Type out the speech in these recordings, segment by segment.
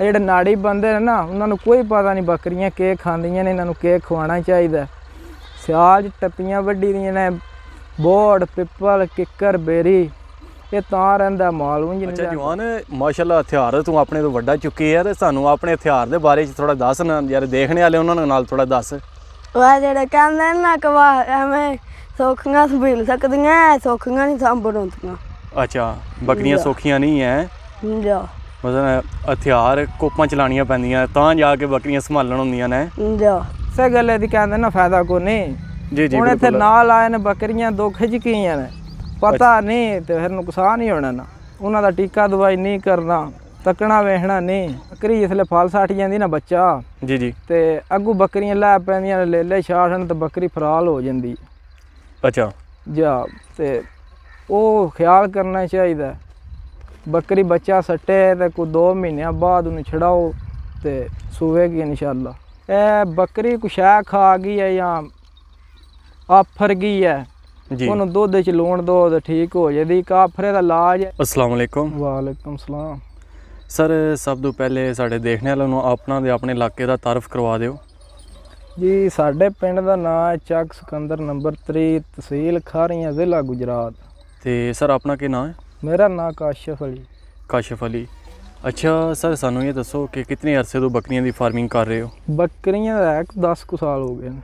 ਇਹ ਜਿਹੜੇ ਨਾੜੀ ਬੰਦੇ ਨੇ ਨਾ ਉਹਨਾਂ ਨੂੰ ਕੋਈ ਪਤਾ ਨਹੀਂ ਬੱਕਰੀਆਂ ਕੀ ਖਾਂਦੀਆਂ ਨੇ ਇਹਨਾਂ ਨੂੰ ਕੀ ਖਵਾਉਣਾ ਚਾਹੀਦਾ। ਸਿਆਲ 'ਚ ਟੱਪੀਆਂ ਵੱਢੀ ਦੀਆਂ ਨੇ ਬੋੜ ਪਿੱਪਲ ਕਿੱਕਰ ਬੇਰੀ ਇਹ ਤਾਂ ਰਹਿੰਦਾ ਮਾਲ ਉਂਝ ਨਹੀਂ ਅੱਛਾ। ਜਵਾਨ ਮਾਸ਼ਾਅੱਲਾ ਹਥਿਆਰ ਤੂੰ ਆਪਣੇ ਤੋਂ ਵੱਡਾ ਚੁੱਕੀ ਹੈ ਤੇ ਸਾਨੂੰ ਆਪਣੇ ਹਥਿਆਰ ਦੇ ਬਾਰੇ ਚ ਥੋੜਾ ਦੱਸ ਨਾ ਯਾਰ ਦੇਖਣੇ ਵਾਲੇ ਉਹਨਾਂ ਨੂੰ ਨਾਲ ਥੋੜਾ ਦੱਸ। ਵਾ ਜਿਹੜੇ ਕਹਿੰਦੇ ਨੇ ਕਿ ਵਾ ਐਵੇਂ ਸੌਖੀਆਂ ਸੰਭੀਲ ਸਕਦੀਆਂ ਸੌਖੀਆਂ ਨਹੀਂ ਸੰਭਲ ਹੁੰਦੀਆਂ ਅੱਛਾ ਬੱਕਰੀਆਂ ਸੌਖੀਆਂ ਨਹੀਂ ਐ। ਜਾ ਮਤਲਬ ਹਥਿਆਰ ਕੋਪਾਂ ਚਲਾਣੀਆਂ ਪੈਂਦੀਆਂ ਤਾਂ ਜਾ ਕੇ ਬੱਕਰੀਆਂ ਸੰਭਾਲਣ ਹੁੰਦੀਆਂ ਨੇ। ਜਾ। ਇਸੇ ਗੱਲੇ ਦੀ ਕਹਿੰਦੇ ਨਾ ਫਾਇਦਾ ਕੋ ਨਹੀਂ। ਜੀ ਜੀ ਹੁਣ ਇੱਥੇ ਨਾਲ ਆਏ ਨੇ ਬੱਕਰੀਆਂ ਦੋ ਖਿੱਚ ਗਈਆਂ ਨੇ ਪਤਾ ਨਹੀਂ ਤੇ ਫਿਰ ਨੁਕਸਾਨ ਹੀ ਹੋਣਾ ਨਾ। ਉਹਨਾਂ ਦਾ ਟੀਕਾ ਦਵਾਈ ਨਹੀਂ ਕਰਨਾ ਤੱਕਣਾ ਵੇਖਣਾ ਨਹੀਂ। ਬੱਕਰੀ ਜਿਸਲੇ ਫਲ ਸਾਟ ਜਾਂਦੀ ਨਾ ਬੱਚਾ। ਜੀ ਜੀ। ਤੇ ਅੱਗੂ ਬੱਕਰੀਆਂ ਲੈ ਪੈਂਦੀਆਂ ਨੇ ਲੇਲੇ ਛਾੜਨ ਤੇ ਬੱਕਰੀ ਫਰਾਲ ਹੋ ਜਾਂਦੀ। ਅੱਛਾ। ਜਾ ਤੇ ਉਹ ਖਿਆਲ ਕਰਨਾ ਚਾਹੀਦਾ। ਬੱਕਰੀ ਬੱਚਾ ਸੱਟੇ ਤੇ ਕੋ 2 ਮਹੀਨਿਆਂ ਬਾਅਦ ਉਹਨੂੰ ਛਡਾਓ ਤੇ ਸੂਵੇਗੀ ਇਨਸ਼ਾਅੱਲਾ। ਇਹ ਬੱਕਰੀ ਕੁਸ਼ਾ ਖਾ ਗਈ ਹੈ ਜਾਂ ਆਫਰ ਗਈ ਹੈ ਜੀ। ਉਹਨੂੰ ਦੁੱਧ ਚ ਲੂਣ ਦੋ ਤੇ ਠੀਕ ਹੋ ਜਾਂਦੀ ਕਾਫਰੇ ਦਾ ਇਲਾਜ ਹੈ। ਅਸਲਾਮ ਵਾਲੇਕੁਮ ਵਾਲੇਕੁਮ ਸਲਾਮ। ਸਰ ਸਭ ਤੋਂ ਪਹਿਲੇ ਸਾਡੇ ਦੇਖਣੇ ਵਾਲਿਆਂ ਨੂੰ ਆਪਣਾ ਦੇ ਆਪਣੇ ਇਲਾਕੇ ਦਾ ਤਾਰਫ ਕਰਵਾ ਦਿਓ। ਜੀ ਸਾਡੇ ਪਿੰਡ ਦਾ ਨਾਮ ਹੈ ਚੱਕ ਸਿਕੰਦਰ ਨੰਬਰ 3 ਤਹਿਸੀਲ ਖਾਰੀਆਂ ਜ਼ਿਲ੍ਹਾ ਗੁਜਰਾਤ। ਤੇ ਸਰ ਆਪਣਾ ਕੀ ਨਾਮ ਹੈ? ਮੇਰਾ ਨਾਮ ਕਾਸ਼ਫ ਅਲੀ। ਕਾਸ਼ਫ ਅਲੀ। ਅੱਛਾ ਸਰ ਸਾਨੂੰ ਇਹ ਦੱਸੋ ਕਿ ਕਿਤਨੇ ਅਰਸੇ ਤੋਂ ਬੱਕਰੀਆਂ ਦੀ ਫਾਰਮਿੰਗ ਕਰ ਰਹੇ ਹੋ? ਬੱਕਰੀਆਂ ਦਾ ਇੱਕ 10 ਕੁ ਸਾਲ ਹੋ ਗਏ ਨੇ।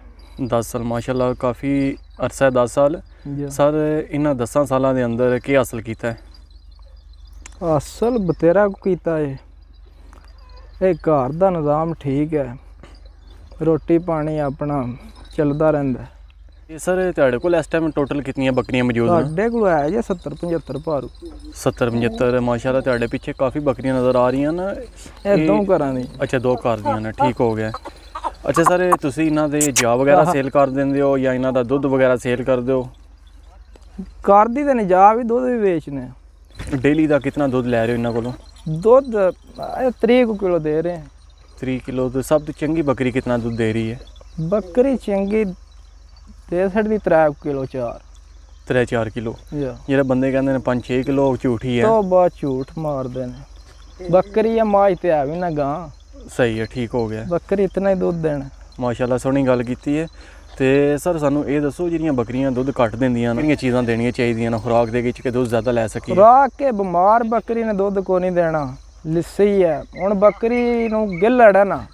10 ਸਾਲ ਮਾਸ਼ਾਅੱਲਾ ਕਾਫੀ ਅਰਸਾ ਹੈ 10 ਸਾਲ। ਸਰ ਇਹਨਾਂ 10 ਸਾਲਾਂ ਦੇ ਅੰਦਰ ਕੀ ਹਾਸਲ ਕੀਤਾ ਹੈ? ਅਸਲ ਬਤੇਰਾ ਕੁ ਕੀਤਾ ਏ। ਇਹ ਘਰ ਦਾ ਨਿਜ਼ਾਮ ਠੀਕ ਹੈ। ਰੋਟੀ ਪਾਣੀ ਆਪਣਾ ਚੱਲਦਾ ਰਹਿੰਦਾ ਇਹ ਸਰ ਤੁਹਾਡੇ ਕੋਲ ਇਸ ਟਾਈਮ ਟੋਟਲ ਕਿਤਨੀਆਂ ਬੱਕਰੀਆਂ ਮੌਜੂਦ ਨੇ? ਸਾਡੇ ਕੋਲ ਹੈ ਜੇ 70 75 ਭਾਰੂ। 70 75 ਮਾਸ਼ਾਅੱਲਾ ਤੁਹਾਡੇ ਪਿੱਛੇ ਕਾਫੀ ਬੱਕਰੀਆਂ ਨਜ਼ਰ ਆ ਰਹੀਆਂ ਨੇ। ਇਹ ਦੋ ਘਰਾਂ ਦੀ। ਅੱਛਾ ਦੋ ਘਰ ਦੀਆਂ ਨੇ ਠੀਕ ਹੋ ਗਿਆ। ਅੱਛਾ ਸਰ ਤੁਸੀਂ ਇਹਨਾਂ ਦੇ ਜਾ ਵਗੈਰਾ ਸੇਲ ਕਰ ਦਿੰਦੇ ਹੋ ਜਾਂ ਇਹਨਾਂ ਦਾ ਦੁੱਧ ਵਗੈਰਾ ਸੇਲ ਕਰਦੇ ਹੋ? ਘਰ ਦੀ ਤੇ ਨਿਜਾ ਵੀ ਦੁੱਧ ਵੀ ਵੇਚਨੇ ਡੇਲੀ ਦਾ ਕਿਤਨਾ ਦੁੱਧ ਲੈ ਰਹੇ ਹੋ ਇਹਨਾਂ ਕੋਲੋਂ? ਦੁੱਧ ਇਹ 30 ਕੁ ਕਿਲੋ ਦੇ ਰਹੇ ਹਾਂ। 3 ਕਿਲੋ ਤੇ ਸਭ ਤੋਂ ਚੰਗੀ ਬੱਕਰੀ ਕਿਤਨਾ ਦੁੱਧ ਦੇ ਰਹੀ ਹੈ? ਬੱਕਰੀ ਚੰਗੀ ਦੇ ਸਕਦੀ 3 ਕਿਲੋ ਚਾਰ। 3-4 ਕਿਲੋ। ਜਾ ਜਿਹੜੇ ਬੰਦੇ ਕਹਿੰਦੇ ਨੇ 5-6 ਕਿਲੋ ਝੂਠੀ ਹੈ। ਤੋਂ ਬਾਅਦ ਝੂਠ ਮਾਰਦੇ ਨੇ। ਬੱਕਰੀ ਆ ਮਾਝ ਤੇ ਆ ਵੀ ਨਾ ਗਾਂ। ਸਹੀ ਹੈ ਠੀਕ ਹੋ ਗਿਆ। ਬੱਕਰੀ ਇਤਨਾ ਹੀ ਦੁੱਧ ਦੇਣਾ। ਮਾਸ਼ਾਅੱਲਾ ਸੋਹਣੀ ਗੱਲ ਕੀਤੀ ਹੈ। ਤੇ ਸਰ ਸਾਨੂੰ ਇਹ ਦੱਸੋ ਜਿਹੜੀਆਂ ਬੱਕਰੀਆਂ ਦੁੱਧ ਘੱਟ ਦਿੰਦੀਆਂ ਨੇ ਕਿਹੜੀਆਂ ਚੀਜ਼ਾਂ ਦੇਣੀਆਂ ਚਾਹੀਦੀਆਂ ਨੇ ਖੁਰਾਕ ਦੇ ਵਿੱਚ ਕਿ ਦੁੱਧ ਜ਼ਿਆਦਾ ਲੈ ਸਕੀਏ? ਰਾਕ ਕੇ ਬਿਮਾਰ ਬੱਕਰੀ ਨੇ ਦੁੱਧ ਕੋ ਨਹੀਂ ਦੇਣਾ। ਲਿੱਸੀ ਹੈ। ਹੁਣ ਬੱਕਰੀ ਨੂੰ ਗਿੱਲੜ ਹੈ ਨਾ।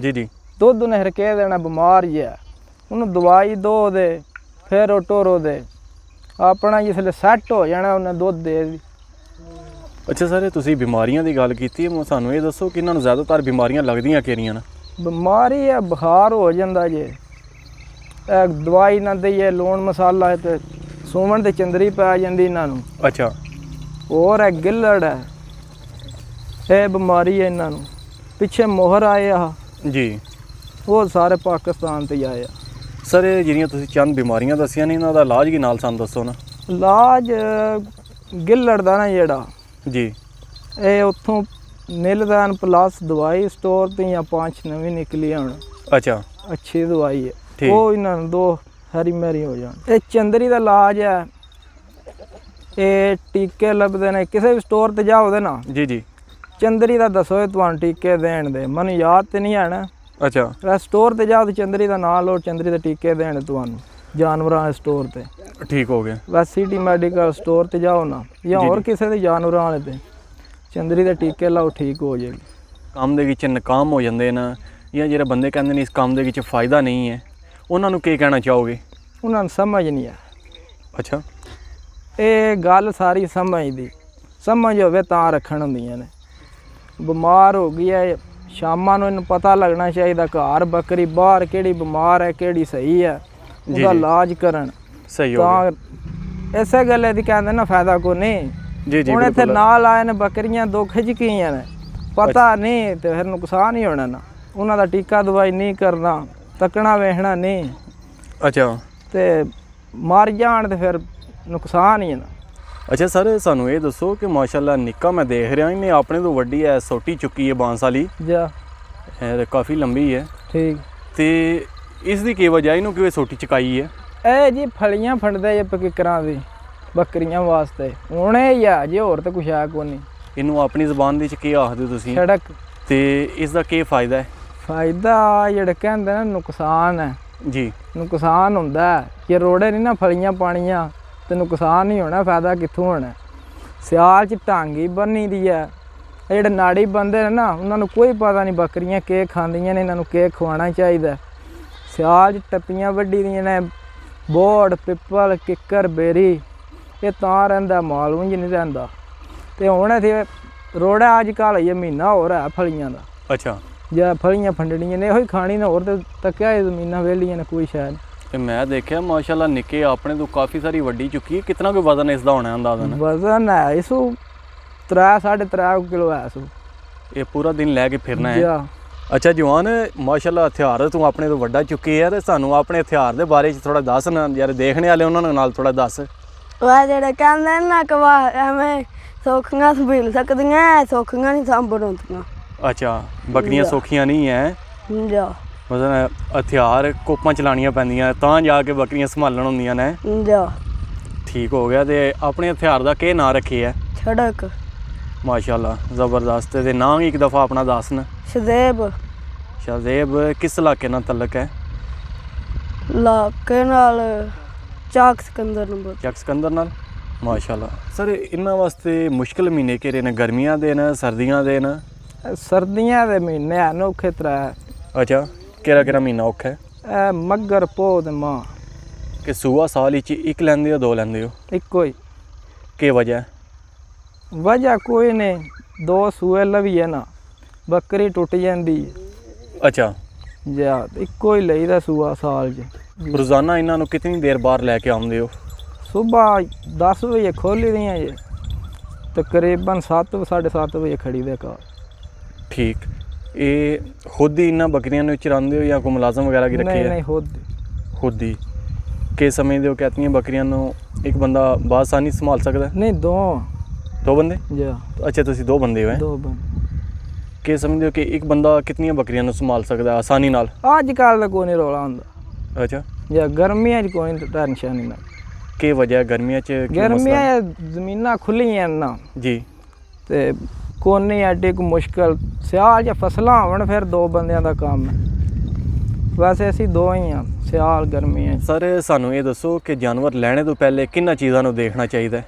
ਜੀ ਜੀ। ਦੁੱਧ ਨੇ ਹਰਕੇ ਦੇਣਾ ਬਿਮਾਰ ਹੀ ਹੈ। ਉਹਨੂੰ ਦਵਾਈ ਦੋ ਦੇ ਫਿਰ ਉਹ ਟੋਰੋ ਦੇ। ਆਪਣਾ ਜਿਸਲੇ ਸੈੱਟ ਹੋ ਜਾਣਾ ਉਹਨੇ ਦੁੱਧ ਦੇ ਦੀ ਅੱਛਾ ਸਰ ਇਹ ਤੁਸੀਂ ਬਿਮਾਰੀਆਂ ਦੀ ਗੱਲ ਕੀਤੀ ਹੈ ਮ- ਸਾਨੂੰ ਇਹ ਦੱਸੋ ਕਿ ਇਹਨਾਂ ਨੂੰ ਜ਼ਿਆਦਾਤਰ ਬਿਮਾਰੀਆਂ ਲੱਗਦੀਆਂ ਕਿਹੜੀਆਂ ਨੇ? ਬਿਮਾਰੀ ਹੈ ਬੁਖਾਰ ਹੋ ਜਾਂਦਾ ਜੇ। ਇਹ ਦਵਾਈ ਨਾ ਦਈਏ ਲੂਣ ਮਸਾਲਾ ਤੇ ਸੂਵਣ ਤੇ ਚੰਦਰੀ ਪੈ ਜਾਂਦੀ ਇਹਨਾਂ ਨੂੰ। ਅੱਛਾ। ਹੋਰ ਹੈ ਗਿੱਲੜ ਹੈ। ਇਹ ਬਿਮਾਰੀ ਹੈ ਇਹਨਾਂ ਨੂੰ। ਪਿੱਛੇ ਮੋਹਰ ਆਏ ਆ। ਜੀ। ਉਹ ਸਾਰੇ ਪਾਕਿਸਤਾਨ ਤੇ ਆਏ ਆ। ਸਰ ਇਹ ਜਿਹੜੀਆਂ ਤੁਸੀਂ ਚੰਦ ਬਿਮਾਰੀਆਂ ਦੱਸੀਆਂ ਨੇ ਇਹਨਾਂ ਦਾ ਇਲਾਜ ਕੀ ਨਾਲ ਸਾਨੂੰ ਦੱਸੋ ਨਾ। ਇਲਾਜ ਗਿੱਲੜ ਦਾ ਨਾ ਜਿਹੜਾ। ਜੀ। ਇਹ ਉੱਥੋਂ ਨਿਲਦਾਨ ਪਲੱਸ ਦਵਾਈ ਸਟੋਰ ਤੇ ਜਾਂ ਪੰਜ ਨਵੀਂ ਨਿਕਲੀ ਹੁਣ। ਅੱਛਾ। ਅੱਛੀ ਦਵਾਈ ਹੈ। ਉਹ ਇਹਨਾਂ ਨੂੰ ਦੋ ਹਰੀ ਮੈਰੀ ਹੋ ਜਾਣ। ਇਹ ਚੰਦਰੀ ਦਾ ਇਲਾਜ ਹੈ ਇਹ ਟੀਕੇ ਲੱਭਦੇ ਨੇ। ਕਿਸੇ ਵੀ ਸਟੋਰ ਤੇ ਜਾਓ ਦੇ ਨਾ ਜੀ ਜੀ। ਚੰਦਰੀ ਦਾ ਦੱਸੋ ਇਹ ਤੁਹਾਨੂੰ ਟੀਕੇ ਦੇਣ ਦੇ। ਮੈਨੂੰ ਯਾਦ ਤੇ ਨਹੀਂ ਆਣਾ। ਅੱਛਾ। ਸਟੋਰ ਤੇ ਜਾਓ ਤੇ ਚੰਦਰੀ ਦਾ ਨਾਂ ਲਓ ਚੰਦਰੀ ਦੇ ਟੀਕੇ ਦੇਣ ਤੁਹਾਨੂੰ ਜਾਨਵਰਾਂ ਦੇ ਸਟੋਰ ਤੇ। ਠੀਕ ਹੋ ਗਿਆ। ਬਸ ਸਿਟੀ ਮੈਡੀਕਲ ਸਟੋਰ ਤੇ ਜਾਓ ਨਾ ਜਾਂ ਹੋਰ ਕਿਸੇ ਦੇ ਜਾਨਵਰਾਂ ਵਾਲੇ ਤੇ। ਚੰਦਰੀ ਦੇ ਟੀਕੇ ਲਾਓ ਠੀਕ ਹੋ ਜਾਏਗੀ। ਕੰਮ ਦੇ ਵਿੱਚ ਨਾਕਾਮ ਹੋ ਜਾਂਦੇ ਨੇ ਜਾਂ ਜਿਹੜੇ ਬੰਦੇ ਕਹਿੰਦੇ ਨੇ ਇਸ ਕੰਮ ਦੇ ਵਿੱਚ ਫਾਇਦਾ ਨਹੀਂ ਹੈ ਉਹਨਾਂ ਨੂੰ ਕੀ ਕਹਿਣਾ ਚਾਹੋਗੇ? ਉਹਨਾਂ ਨੂੰ ਸਮਝ ਨਹੀਂ ਆ ਅੱਛਾ। ਇਹ ਗੱਲ ਸਾਰੀ ਸਮਝਦੀ ਸਮਝ ਹੋਵੇ ਤਾਂ ਰੱਖਣ ਹੁੰਦੀਆਂ ਨੇ। ਬਿਮਾਰ ਹੋ ਗਈ ਹੈ ਸ਼ਾਮਾਂ ਨੂੰ ਇਹਨੂੰ ਪਤਾ ਲੱਗਣਾ ਚਾਹੀਦਾ ਘਰ ਬੱਕਰੀ ਬਾਹਰ ਕਿਹੜੀ ਬਿਮਾਰ ਹੈ ਕਿਹੜੀ ਸਹੀ ਹੈ ਉਹਦਾ। ਇਲਾਜ ਕਰਨ। ਸਹੀ ਹੋ ਗਿਆ। ਤਾਂ ਇਸੇ ਗੱਲੇ ਦੀ ਕਹਿੰਦੇ ਨਾ ਫਾਇਦਾ ਕੋ ਨਹੀਂ। ਜੀ ਜੀ ਹੁਣ ਇੱਥੇ ਨਾਲ ਆਏ ਨੇ ਬੱਕਰੀਆਂ ਦੋ ਖਿੱਚ ਗਈਆਂ ਨੇ? ਪਤਾ ਨਹੀਂ ਤੇ ਫਿਰ ਨੁਕਸਾਨ ਹੀ ਹੋਣਾ ਨਾ। ਉਹਨਾਂ ਦਾ ਟੀਕਾ ਦਵਾਈ ਨਹੀਂ ਕਰਨਾ ਤੱਕਣਾ ਵੇਖਣਾ ਨਹੀਂ। ਅੱਛਾ। ਤੇ ਮਰ ਜਾਣ ਤੇ ਫਿਰ ਨੁਕਸਾਨ ਹੀ ਹੈ ਨਾ। ਅੱਛਾ ਸਰ ਸਾਨੂੰ ਇਹ ਦੱਸੋ ਕਿ ਮਾਸ਼ਾਅੱਲਾ ਨਿੱਕਾ ਮੈਂ ਦੇਖ ਰਿਹਾ ਇਹਨੇ ਆਪਣੇ ਤੋਂ ਵੱਡੀ ਐ ਸੋਟੀ ਚੁੱਕੀ ਹੈ ਬਾਂਸ ਵਾਲੀ। ਜਾ। ਇਹ ਕਾਫੀ ਲੰਬੀ ਹੈ। ਠੀਕ। ਤੇ ਇਸ ਦੀ ਕੀ ਵਜ੍ਹਾ ਇਹਨੂੰ ਕਿਉਂ ਸੋਟੀ ਚੁਕਾਈ ਹੈ? ਇਹ ਜੀ ਫਲੀਆਂ ਫੰਡਦੇ ਜੇ ਪਕਿਕਰਾਂ ਦੀ ਬੱਕਰੀਆਂ ਵਾਸਤੇ। ਹੁਣੇ ਹੀ ਆ ਜੇ ਹੋਰ ਤਾਂ ਕੁਛ ਆ ਕੋ ਨਹੀਂ। ਇਹਨੂੰ ਆਪਣੀ ਜ਼ੁਬਾਨ ਦੇ ਵਿੱਚ ਕੀ ਆਖਦੇ ਹੋ ਤੁਸੀਂ? ਸੜਕ। ਤੇ ਇਸ ਦਾ ਕੀ ਫਾਇਦਾ ਹੈ? ਫਾਇਦਾ ਜਿਹੜਾ ਕਹਿੰਦੇ ਨੇ ਨੁਕਸਾਨ ਹੈ। ਜੀ। ਨੁਕਸਾਨ ਹੁੰਦਾ। ਜੇ ਰੋੜੇ ਨਹੀਂ ਨਾ ਫਲੀਆਂ ਪਾਣੀਆਂ ਤੇ ਨੁਕਸਾਨ ਨਹੀਂ ਹੋਣਾ ਫਾਇਦਾ ਕਿੱਥੋਂ ਹੋਣਾ? ਸਿਆਲ ਚ ਟਾਂਗੀ ਬੰਨੀ ਦੀ ਹੈ ਇਹ ਜਿਹੜੇ ਨਾੜੀ ਬੰਦੇ ਨੇ ਨਾ ਉਹਨਾਂ ਨੂੰ ਕੋਈ ਪਤਾ ਨਹੀਂ ਬੱਕਰੀਆਂ ਕੀ ਖਾਂਦੀਆਂ ਨੇ ਇਹਨਾਂ ਨੂੰ ਕੀ ਖਵਾਉਣਾ ਚਾਹੀਦਾ। ਸਿਆਲ ਚ ਟੱਪੀਆਂ ਵੱਡੀ ਦੀਆਂ ਨੇ ਬੋੜ ਪਿੱਪਲ ਕਿੱਕਰ ਬੇਰੀ ਇਹ ਤਾਂ ਰਹਿੰਦਾ ਮਾਲ ਉਂਝ ਨਹੀਂ ਰਹਿੰਦਾ। ਤੇ ਹੁਣ ਇੱਥੇ ਰੋੜਾ ਅੱਜ ਕੱਲ੍ਹ ਇਹ ਮਹੀਨਾ ਹੋਰ ਹੈ ਫਲੀਆਂ ਦਾ। ਅੱਛਾ। ਜਾਂ ਫਲੀਆਂ ਫੰਡਣੀਆਂ ਨੇ ਇਹੋ ਹੀ ਖਾਣੀ ਨਾ ਹੋਰ ਤੇ ਤੱਕਿਆ ਇਹ ਜ਼ਮੀਨਾਂ ਵੇਲੀਆਂ ਨੇ ਕੋਈ ਸ਼ਾਇਦ। ਤੇ ਮੈਂ ਦੇਖਿਆ ਮਾਸ਼ਾਅੱਲਾ ਨਿੱਕੇ ਆਪਣੇ ਤੋਂ ਕਾਫੀ ਸਾਰੀ ਵੱਡੀ ਚੁੱਕੀ ਹੈ। ਕਿੰਨਾ ਕੁ ਵਜ਼ਨ ਇਸ ਦਾ ਹੋਣਾ ਅੰਦਾਜ਼ਨ? ਵਜ਼ਨ ਹੈ ਇਸੂ 3 3.5 ਕਿਲੋ ਹੈ ਇਸੂ ਇਹ ਪੂਰਾ ਦਿਨ ਲੈ ਕੇ ਫਿਰਨਾ ਹੈ? ਅੱਛਾ ਜਵਾਨ ਮਾਸ਼ਾਅੱਲਾ ਹਥਿਆਰ ਤੂੰ ਆਪਣੇ ਤੋਂ ਵੱਡਾ ਚੁੱਕੀ ਹੈ ਤੇ ਸਾਨੂੰ ਆਪਣੇ ਹਥਿਆਰ ਦੇ ਬਾਰੇ ਚ ਥੋੜਾ ਦੱਸ ਨਾ ਯਾਰ ਦੇਖਣੇ ਵਾਲੇ ਉਹਨਾਂ ਨਾਲ ਥੋੜਾ ਦੱਸ। ਉਹ ਜਿਹੜੇ ਕਹਿੰਦੇ ਨੇ ਨਾ ਕਿ ਵਾਹ ਐਵੇਂ ਸੌਖੀਆਂ ਸੰਭੀਲ ਸਕਦੀਆਂ ਸੌਖੀਆਂ ਨਹੀਂ ਹੁੰਦੀਆਂ। ਅੱਛਾ ਬੱਕਰੀਆਂ। ਸੌਖੀਆਂ ਨਹੀਂ ਐ। ਜਾ ਮਤਲਬ ਹਥਿਆਰ ਕੋਪਾਂ ਚਲਾਣੀਆਂ ਪੈਂਦੀਆਂ ਤਾਂ ਜਾ ਕੇ ਬੱਕਰੀਆਂ ਸੰਭਾਲਣ ਹੁੰਦੀਆਂ ਨੇ। ਜਾ। ਠੀਕ ਹੋ ਗਿਆ ਤੇ ਆਪਣੇ ਹਥਿਆਰ ਦਾ ਕੀ ਨਾਂ ਰੱਖੇ ਹੈ? ਛੜਕ। ਮਾਸ਼ਾਅੱਲਾ ਜ਼ਬਰਦਸਤ। ਤੇ ਨਾਂ ਵੀ ਇੱਕ ਦਫਾ ਆਪਣਾ ਦੱਸ ਨਾ ਸ਼ਦੇਬ ਸ਼ਾਜ਼ੇਬ ਕਿਸ ਇਲਾਕੇ ਨਾਲ ਤਲਕ ਹੈ? ਲਾਕੇ ਨਾਲ ਚਾਕ ਸਿਕੰਦਰ ਨੰਬਰ ਚੱਕ ਸਿਕੰਦਰ ਨਾਲ? ਮਾਸ਼ਾਅੱਲਾ। ਸਰ ਇਹਨਾਂ ਵਾਸਤੇ ਮੁਸ਼ਕਲ ਮਹੀਨੇ ਕਿਹੜੇ ਨੇ? ਗਰਮੀਆਂ ਦੇ ਨੇ ਸਰਦੀਆਂ ਦੇ ਨੇ? ਇਹ ਸਰਦੀਆਂ ਦੇ ਮਹੀਨੇ ਹਨ ਔਖੇ ਤਰ੍ਹਾਂ ਅੱਛਾ। ਕਿਹੜਾ ਕਿਹੜਾ ਮਹੀਨਾ ਔਖਾ ਹੈ? ਇਹ ਮੱਗਰ ਪੋ ਤੇ ਮਾਂ। ਕਿ ਸੂਆ ਸਾਲ ਵਿੱਚ ਇੱਕ ਲੈਂਦੇ ਹੋ ਦੋ ਲੈਂਦੇ ਹੋ? ਇੱਕੋ ਹੀ। ਕੀ ਵਜ੍ਹਾ ਹੈ? ਵਜ੍ਹਾ ਕੋਈ ਨਹੀਂ ਦੋ ਸੂਏ ਲਵੀਏ ਨਾ ਬੱਕਰੀ ਟੁੱਟ ਜਾਂਦੀ। ਹੈ। ਅੱਛਾ। ਜਾ ਇੱਕੋ ਹੀ ਲਈਦਾ ਸੂਆ ਸਾਲ 'ਚ। ਰੋਜ਼ਾਨਾ ਇਹਨਾਂ ਨੂੰ ਕਿੰਨੀ ਦੇਰ ਬਾਹਰ ਲੈ ਕੇ ਆਉਂਦੇ ਹੋ? ਸਵੇਰ 10 ਵਜੇ ਖੋਲੀ ਦੀਆਂ ਜੇ। ਤਕਰੀਬਨ 7 7:30 ਵਜੇ ਖੜੀ ਦੇ ਘਰ। ਠੀਕ। ਇਹ ਖੁਦ ਹੀ ਇਹਨਾਂ ਬੱਕਰੀਆਂ ਨੂੰ ਚਰਾਉਂਦੇ ਹੋ ਜਾਂ ਕੋਈ ਮੁਲਾਜ਼ਮ ਵਗੈਰਾ ਕੀ ਰੱਖੇ ਨਹੀਂ ਹੈ ਨਹੀਂ ਖੁਦ ਖੁਦ ਹੀ। ਕਿ ਸਮਝਦੇ ਹੋ ਕਿ ਇਤਨੀਆਂ ਬੱਕਰੀਆਂ ਨੂੰ ਇੱਕ ਬੰਦਾ ਬਾਸਾਨੀ ਸੰਭਾਲ ਸਕਦਾ? ਹੈ? ਨਹੀਂ ਦੋ। ਦੋ ਬੰਦੇ? ਜਾ। ਅੱਛਾ ਤੁਸੀਂ ਦੋ ਬੰਦੇ ਹੋ ਹੈਂ? ਦੋ ਬੰ ਕਿ ਸਮਝਦੇ ਹੋ ਕਿ ਇੱਕ ਬੰਦਾ ਕਿਤਨੀਆਂ ਬੱਕਰੀਆਂ ਨੂੰ ਸੰਭਾਲ ਸਕਦਾ ਹੈ ਆਸਾਨੀ ਨਾਲ? ਅੱਜ ਕੱਲ ਦਾ ਕੋਈ ਨਹੀਂ ਰੌਲਾ ਹੁੰਦਾ। ਅੱਛਾ। ਜਾਂ ਗਰਮੀਆਂ 'ਚ ਕੋਈ ਟੈਨਸ਼ਨ ਨਹੀਂ ਨਾ। ਕੀ ਵਜ੍ਹਾ ਹੈ ਗਰਮੀਆਂ 'ਚ ਕੀ ਮਸਲਾ? ਗਰਮੀਆਂ ਹੈ? 'ਚ ਜ਼ਮੀਨਾਂ ਖੁੱਲੀਆਂ ਨਾ। ਜੀ। ਤੇ ਕੋਨੀ ਐਡੀ ਕੋ ਮੁਸ਼ਕਲ ਸਿਆਲ 'ਚ ਫਸਲਾਂ ਹੋਣ ਫਿਰ ਦੋ ਬੰਦਿਆਂ ਦਾ ਕੰਮ ਹੈ। ਵੈਸੇ ਅਸੀਂ ਦੋ ਹੀ ਆ ਸਿਆਲ ਗਰਮੀਆਂ 'ਚ ਸਰ ਸਾਨੂੰ ਇਹ ਦੱਸੋ ਕਿ ਜਾਨਵਰ ਲੈਣੇ ਤੋਂ ਪਹਿਲੇ ਕਿੰਨਾ ਚੀਜ਼ਾਂ ਨੂੰ ਦੇਖਣਾ ਚਾਹੀਦਾ ਹੈ?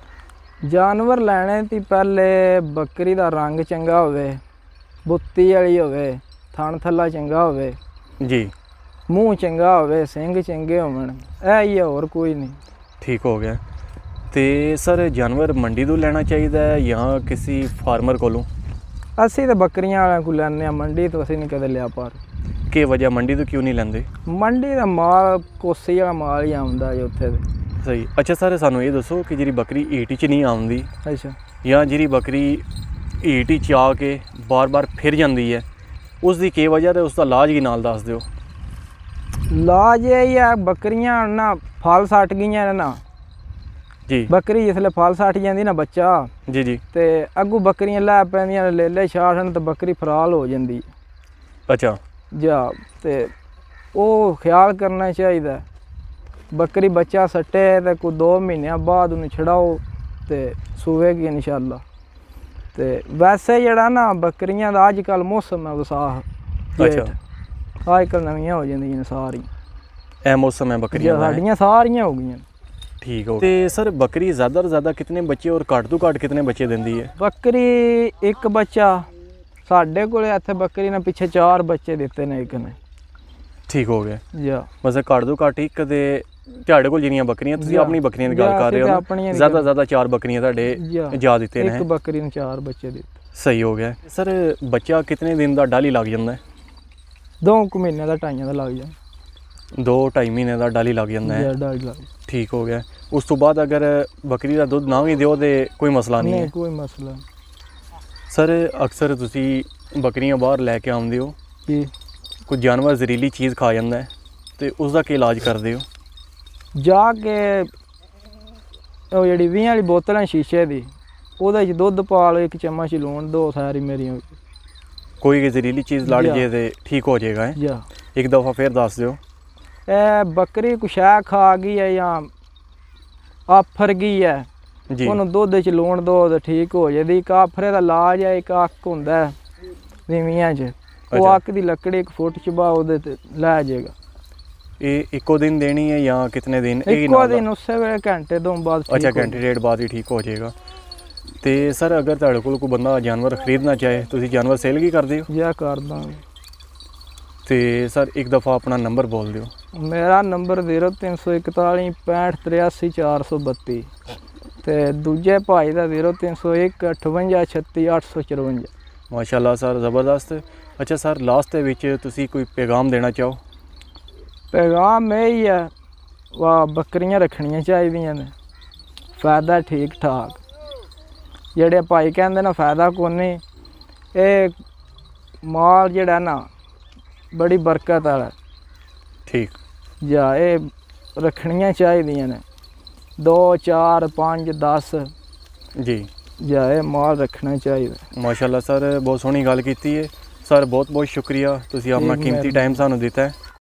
ਜਾਨਵਰ ਲੈਣੇ ਤੀ ਪਹਿਲੇ ਬੱਕਰੀ ਦਾ ਰੰਗ ਚੰਗਾ ਹੋਵੇ ਬੁੱਤੀ ਵਾਲੀ ਹੋਵੇ ਥਣ ਥੱਲਾ ਚੰਗਾ ਹੋਵੇ ਜੀ। ਮੂੰਹ ਚੰਗਾ ਹੋਵੇ ਸਿੰਘ ਚੰਗੇ ਹੋਵਣ ਇਹ ਹੀ ਹੋਰ ਕੋਈ ਨਹੀਂ। ਠੀਕ ਹੋ ਗਿਆ। ਤੇ ਸਰ ਜਾਨਵਰ ਮੰਡੀ ਤੋਂ ਲੈਣਾ ਚਾਹੀਦਾ ਹੈ ਜਾਂ ਕਿਸੇ ਫਾਰਮਰ ਕੋਲੋਂ? ਅਸੀਂ ਤਾਂ ਬੱਕਰੀਆਂ ਵਾਲਿਆਂ ਕੋਲ ਲੈਂਦੇ ਆ ਮੰਡੀ ਤੋਂ ਅਸੀਂ ਨਹੀਂ ਕਦੇ ਲਿਆ ਪਰ ਕੀ ਵਜ੍ਹਾ ਮੰਡੀ ਤੋਂ ਕਿਉਂ ਨਹੀਂ ਲੈਂਦੇ? ਮੰਡੀ ਦਾ ਮਾਲ ਕੋਸੀ ਵਾਲਾ ਮਾਲ ਹੀ ਆਉਂਦਾ ਜੀ ਉੱਥੇ ਦੇ ਸਹੀ। ਅੱਛਾ ਸਰ ਸਾਨੂੰ ਇਹ ਦੱਸੋ ਕਿ ਜਿਹੜੀ ਬੱਕਰੀ ਈਟ 'ਚ ਨਹੀਂ ਆਉਂਦੀ ਅੱਛਾ। ਜਾਂ ਜਿਹੜੀ ਬੱਕਰੀ ਈਟ 'ਚ ਆ ਕੇ ਬਾਰ-ਬਾਰ ਫਿਰ ਜਾਂਦੀ ਹੈ ਉਸ ਦੀ ਕੀ ਵਜ੍ਹਾ ਤੇ ਉਸ ਦਾ ਇਲਾਜ ਕੀ ਨਾਲ ਦੱਸ ਦਿਓ? ਲਾਜ ਇਹ ਹੀ ਆ ਬੱਕਰੀਆਂ ਨਾ ਫਲ ਸੱਟ ਗਈਆਂ ਨਾ। ਜੀ। ਬੱਕਰੀ ਜਿਸਲੇ ਫਲ ਸੱਟ ਜਾਂਦੀ ਨਾ ਬੱਚਾ। ਜੀ ਜੀ। ਤੇ ਅੱਗੂ ਬੱਕਰੀਆਂ ਲੈ ਪੈਂਦੀਆਂ ਲੇਲੇ ਛਾੜਨ ਤੇ ਬੱਕਰੀ ਫਰਾਲ ਹੋ ਜਾਂਦੀ। ਅੱਛਾ। ਜਾ ਤੇ ਉਹ ਖਿਆਲ ਕਰਨਾ ਚਾਹੀਦਾ। ਬੱਕਰੀ ਬੱਚਾ ਸੱਟੇ ਤੇ ਕੋ 2 ਮਹੀਨਿਆਂ ਬਾਅਦ ਉਹਨੂੰ ਛਡਾਓ ਤੇ ਸੂਵੇਗੀ ਇਨਸ਼ਾਅੱਲਾ। ਤੇ ਵੈਸੇ ਜਿਹੜਾ ਨਾ ਬੱਕਰੀਆਂ ਦਾ ਅੱਜ ਕੱਲ ਮੌਸਮ ਹੈ ਵਿਸਾਖ ਅੱਛਾ। ਅੱਜ ਕੱਲ ਨਵੀਆਂ ਹੋ ਜਾਂਦੀਆਂ ਸਾਰੀਆਂ। ਇਹ ਮੌਸਮ ਹੈ ਬੱਕਰੀਆਂ ਦਾ? ਸਾਡੀਆਂ ਸਾਰੀਆਂ ਹੋ ਗਈਆਂ ਠੀਕ ਹੋ ਤੇ ਸਰ ਬੱਕਰੀ ਜ਼ਿਆਦਾ ਤੋਂ ਜ਼ਿਆਦਾ ਕਿਤਨੇ ਬੱਚੇ ਔਰ ਘੱਟ ਤੋਂ ਘੱਟ ਕਿਤਨੇ ਬੱਚੇ ਦਿੰਦੀ ਹੈ? ਬੱਕਰੀ ਇੱਕ ਬੱਚਾ। ਸਾਡੇ ਕੋਲੇ ਇੱਥੇ ਬੱਕਰੀ ਨੇ ਪਿੱਛੇ ਚਾਰ ਬੱਚੇ ਦਿੱਤੇ ਨੇ ਇੱਕ ਨੇ। ਠੀਕ ਹੋ ਗਿਆ। ਜਾ ਬਸ ਘੱਟ ਤੋਂ ਘੱਟ ਇੱਕ ਦੇ ਤੁਹਾਡੇ ਕੋਲ ਜਿਹੜੀਆਂ ਬੱਕਰੀਆਂ ਤੁਸੀਂ ਜਾ। ਆਪਣੀ ਬੱਕਰੀਆਂ ਦੀ ਜਾ, ਗੱਲ ਕਰ ਰਹੇ ਅਸੀਂ ਹੋ ਤਾਂ ਦੀ ਜ਼ਿਆਦਾ ਗੱਲ- ਜ਼ਿਆਦਾ ਚਾਰ ਬੱਕਰੀਆਂ ਤੁਹਾਡੇ ਜਾ। ਜਾ ਦਿੱਤੇ ਨੇ। ਇੱਕ ਬੱਕਰੀ ਨੂੰ ਚਾਰ ਬੱਚੇ ਦਿੱਤੇ। ਸਹੀ ਹੋ ਗਿਆ। ਸਰ ਬੱਚਾ ਕਿਤਨੇ ਦਿਨ ਦਾ ਡਾਲੀ ਲੱਗ ਜਾਂਦਾ ਹੈ? ਦੋ ਕੁ ਮਹੀਨਿਆਂ ਦਾ ਢਾਈਆਂ ਦਾ ਲੱਗ ਜਾਂਦਾ। ਦੋ ਢਾਈ ਮਹੀਨੇ ਦਾ ਡਾਲੀ ਲੱਗ ਜਾਂਦਾ ਹੈ। ਜਾਂ ਢਾਈ ਲੱਗ। ਠੀਕ ਹੋ ਗਿਆ। ਉਸ ਤੋਂ ਬਾਅਦ ਅਗਰ ਬੱਕਰੀ ਦਾ ਦੁੱਧ ਨਾ ਵੀ ਦਿਓ ਤੇ ਕੋਈ ਮਸਲਾ ਨਹੀਂ ਨਹੀਂ ਹੈ। ਕੋਈ ਮਸਲਾ ਨਹੀਂ। ਸਰ ਅਕਸਰ ਤੁਸੀਂ ਬੱਕਰੀਆਂ ਬਾਹਰ ਲੈ ਕੇ ਆਉਂਦੇ ਹੋ। ਕੀ ਕੋਈ ਜਾਨਵਰ ਜ਼ਹਿਰੀਲੀ ਚੀਜ਼ ਖਾ ਜਾਂਦਾ ਹੈ ਤੇ ਉਸ ਦਾ ਕੀ ਇਲਾਜ ਕਰਦੇ ਹੋ? ਜਾ ਕੇ ਉਹ ਜਿਹੜੀ 20 ਵਾਲੀ ਬੋਤਲ ਹੈ ਸ਼ੀਸ਼ੇ ਦੀ ਉਹਦੇ ਚ ਦੁੱਧ ਪਾ ਲਓ ਇੱਕ ਚਮਚ ਲੂਣ ਦੋ ਸਾਰੀ ਮੇਰੀਆਂ। ਕੋਈ ਜ਼ਹਿਰੀਲੀ ਚੀਜ਼ ਲੜ ਜਾ। ਜੇ ਤੇ ਠੀਕ ਹੋ ਜਾਏਗਾ ਹੈਂ? ਜਾ। ਇੱਕ ਦਫਾ ਫੇਰ ਦੱਸ ਦਿਓ। ਇਹ ਬੱਕਰੀ ਕੁਸ਼ਾ ਖਾ ਗਈ ਹੈ ਜਾਂ ਆਫਰ ਗਈ ਹੈ ਜੀ। ਉਹਨੂੰ ਦੁੱਧ ਚ ਲੂਣ ਦੋ ਤੇ ਠੀਕ ਹੋ ਜਾਂਦੀ ਇੱਕ ਆਫਰੇ ਦਾ ਇਲਾਜ ਹੈ ਇੱਕ ਅੱਖ ਹੁੰਦਾ ਹੈ ਰਿਵੀਆਂ 'ਚ। ਉਹ। ਅੱਕ ਦੀ ਲੱਕੜੀ ਇੱਕ ਫੁੱਟ ਚ ਬਾ ਉਹਦੇ ਤੇ ਲੈ ਜਾਏਗਾ। ਇਹ ਇੱਕੋ ਦਿਨ ਦੇਣੀ ਹੈ ਜਾਂ ਕਿਤਨੇ ਦਿਨ? ਇਹ ਇੱਕੋ ਦਿਨ ਉਸੇ ਵੇਲੇ ਘੰਟੇ ਤੋਂ ਬਾਅਦ ਠੀਕ ਅੱਛਾ ਘੰਟੇ ਡੇਢ ਬਾਅਦ ਹੀ ਠੀਕ ਹੋ ਜਾਏਗਾ। ਤੇ ਸਰ ਅਗਰ ਤੁਹਾਡੇ ਕੋਲ ਕੋਈ ਬੰਦਾ ਜਾਨਵਰ ਖਰੀਦਣਾ ਚਾਹੇ ਤੁਸੀਂ ਜਾਨਵਰ ਸੇਲ ਕੀ ਕਰਦੇ ਹੋ? ਜਾ ਕਰ ਦਾਂਗੇ। ਤੇ ਸਰ ਇੱਕ ਦਫਾ ਆਪਣਾ ਨੰਬਰ ਬੋਲ ਦਿਓ। ਮੇਰਾ ਨੰਬਰ 0341 65 432 ਤੇ ਦੂਜੇ ਭਾਈ ਦਾ 0301 58 36 854 ਮਾਸ਼ਾਅੱਲਾ ਸਰ ਜ਼ਬਰਦਸਤ। ਅੱਛਾ ਸਰ ਲਾਸਟ ਦੇ ਵਿੱਚ ਤੁਸੀਂ ਕੋਈ ਪੈਗਾਮ ਦੇਣਾ ਚਾਹੋ? ਪੈਗਾਮ ਇਹ ਹੀ ਹੈ ਵਾ ਬੱਕਰੀਆਂ ਰੱਖਣੀਆਂ ਚਾਹੀਦੀਆਂ ਨੇ। ਫਾਇਦਾ ਠੀਕ ਠਾਕ ਜਿਹੜੇ ਭਾਈ ਕਹਿੰਦੇ ਨਾ ਫਾਇਦਾ ਕੋਈ ਨਹੀਂ ਇਹ ਮਾਲ ਜਿਹੜਾ ਨਾ ਬੜੀ ਬਰਕਤ ਵਾਲਾ ਠੀਕ। ਜਾਂ ਇਹ ਰੱਖਣੀਆਂ ਚਾਹੀਦੀਆਂ ਨੇ। 2 4 5 10 ਜੀ। ਜਾਂ ਇਹ ਮਾਲ ਰੱਖਣਾ ਚਾਹੀਦਾ। ਮਾਸ਼ਾਅੱਲਾ ਸਰ ਬਹੁਤ ਸੋਹਣੀ ਗੱਲ ਕੀਤੀ ਹੈ ਸਰ ਬਹੁਤ ਬਹੁਤ ਸ਼ੁਕਰੀਆ। ਤੁਸੀਂ ਆਪਣਾ ਕੀਮਤੀ। ਟਾਈਮ ਸਾਨੂੰ ਦਿੱਤਾ। ਹੈ